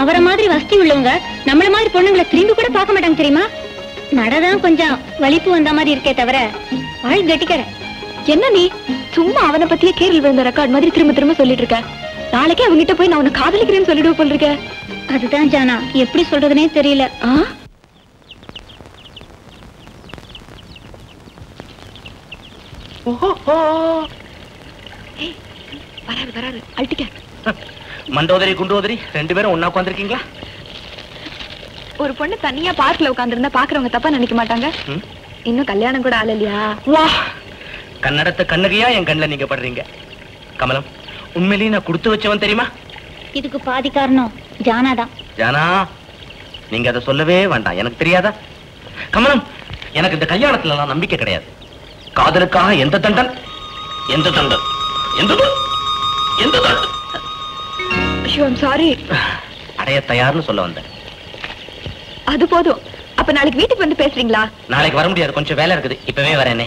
அவரை மாதிரி வசதி உள்ளவங்க நம்மள மாதிரி பொண்ணுங்களை திரும்பி கூட பார்க்க மாட்டாங்க தெரியுமா? நடதான் கொஞ்சம் வலிப்பு வந்த மாதிரி இருக்கே தவிர ஆள் கட்டிக்கிற என்ன நீ? சும்மா அவனை பத்தியே கேரள் விழுந்த ரெக்கார்ட் மாதிரி திரும்ப திரும்ப சொல்லிட்டு இருக்க. நாளைக்கே அவங்கிட்ட போய் நான் உன்னை காதலிக்கிறேன்னு சொல்லிடுவ போல் இருக்க. அதுதான் ஜானா. எப்படி சொல்றதுனே தெரியல. ஆ? வராரு வராரு அழட்டிக்க மண்டோதரி குண்டோதரி ரெண்டு பேரும் ஒன்னா உட்காந்துருக்கீங்களா ஒரு பொண்ணு தனியா பார்க்ல உட்கார்ந்திருந்தா பாக்குறவங்க தப்பா நினைக்க மாட்டாங்க. இன்னும் கல்யாணம் கூட ஆள இல்லையா வா! கன்னடத்த கண்ணகையா என் கண்ணில் நீங்க படுறீங்க. கமலம் உண்மையிலேயே நான் கொடுத்து வச்சவன் தெரியுமா? இதுக்கு பாதி காரணம் ஜானா தான். ஜானா நீங்க அதை சொல்லவே வேண்டாம். எனக்கு தெரியாதா? கமலம் எனக்கு இந்த கல்யாணத்துல எல்லாம் நம்பிக்கை கிடையாது. காதலுக்காக எந்த தண்டன்? எந்த தண்டன்? எந்த தண்டன்? எந்த தண்டன் ஐயோ சாரி அடைய தயார்னு சொல்ல வந்தேன். அது போதும். அப்ப நாளைக்கு வீட்டுக்கு வந்து பேசுறீங்களா? நாளைக்கு வர முடியாது. கொஞ்சம் வேலை இருக்குது. இப்பவே வரேனே.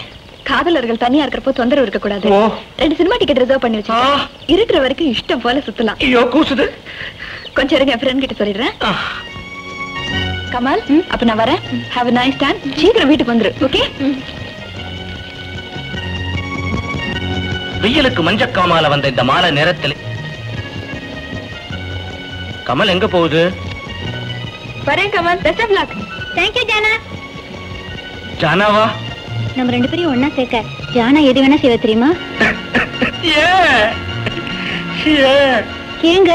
காதலர்கள் தனியா இருக்கிறப்போ தொந்தரவு இருக்க கூடாது ஓ. ரெண்டு சினிமா டிக்கெட் ரிசர்வ் பண்ணி வச்சிருக்கேன் இருக்கிற வரைக்கும் இஷ்டம் போல சுத்தலாம். ஐயோ கூசுது. கொஞ்சம் இருங்க ஃப்ரெண்ட் கிட்ட சொல்லிடுறேன். கமல் அப்ப நான் வரேன். Have time. சீக்கிரம் வீட்டுக்கு வந்துரு ஓகே வெயிலுக்கு மஞ்சக்காமால வந்த இந்த மாலை நேரத்தில் கமல் எங்க போகுது? வரேன் Kamal. Best of luck thank you Jana. ஜானாவா? நம்ம ரெண்டு பேரையும் ஒண்ணா சேர்க்க. ஜானா எது வேணா செய்வ தெரியுமா? ஏங்க